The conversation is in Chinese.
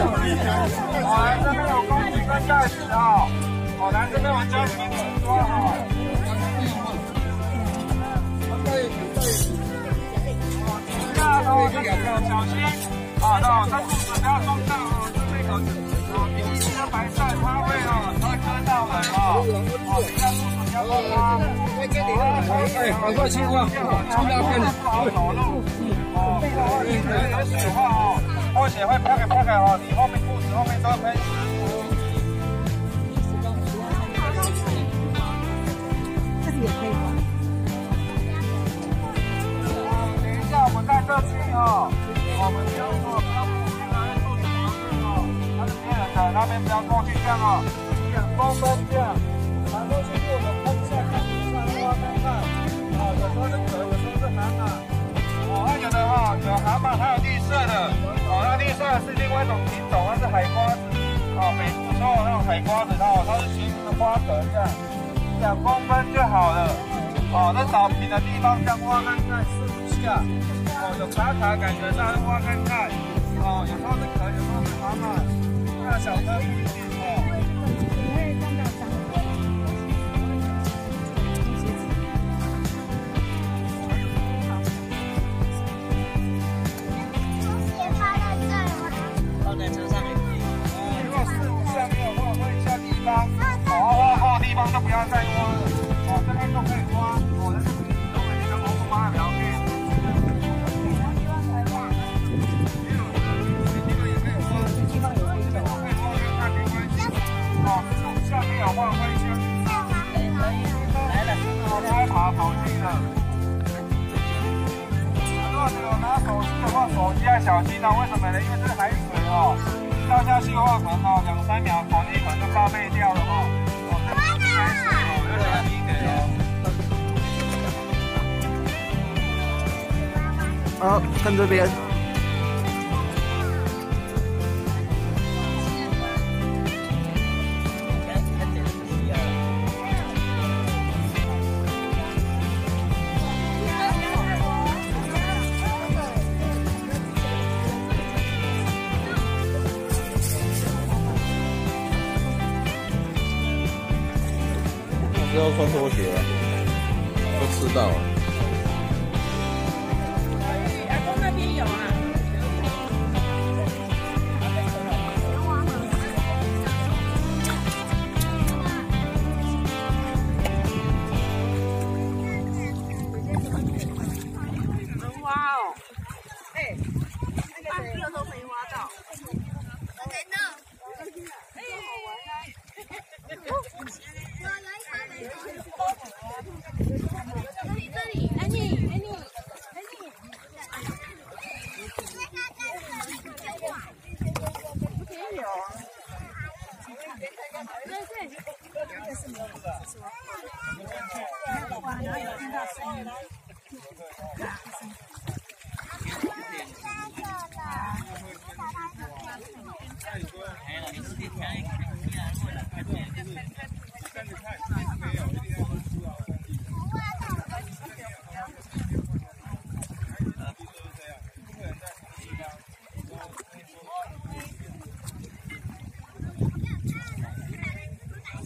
好，来这边有公鸡跟袋子啊，好，来这边我教你们怎么抓哈。下头这个小心啊，那它肚子不要撞到哦，这边有哦，你一的白菜它会哦，它会割到人哦，哦，要肚子不要碰它。哎，赶快去哇，冲到边不好走路哦，有点水的话哦，或血会啪开啪开哦，你后面裤子后面都要喷这里也可以吗？等一下，我们在这区哦，我们不要过，不要过去那边肚子旁边哦，它是骗人的，那边不要过去这样哦，两公分这样，然后去我们喷一下看，上挖看看，哦，有时候是壳，有时候是蛤蟆，哦，那有的哈，有蛤蟆，它有绿色的，一种品种，它是海瓜子，哦，北部都有那种海瓜子，哦，它是形成的花壳这样，两公分就好了。哦，那找平的地方这样挖看看，试一下。哦，有卡卡感觉再挖看看。哦，有时候是壳，有时候是蛤蟆，大小都不一方就不要再挖了。哦，这边都可以挖。哦，那这边都可以跟红红妈聊天。下面有换回去。来了，哦，它爬跑进了。如果有拿手机的话，手机要小心哦。为什么呢？因为是海水哦，掉下去的话，可能哦两三秒，手机可能就报废掉了。哦，啊。看这边。是要穿拖鞋，会吃到。阿没有。啊没有没有没有没有没没有没有没有没有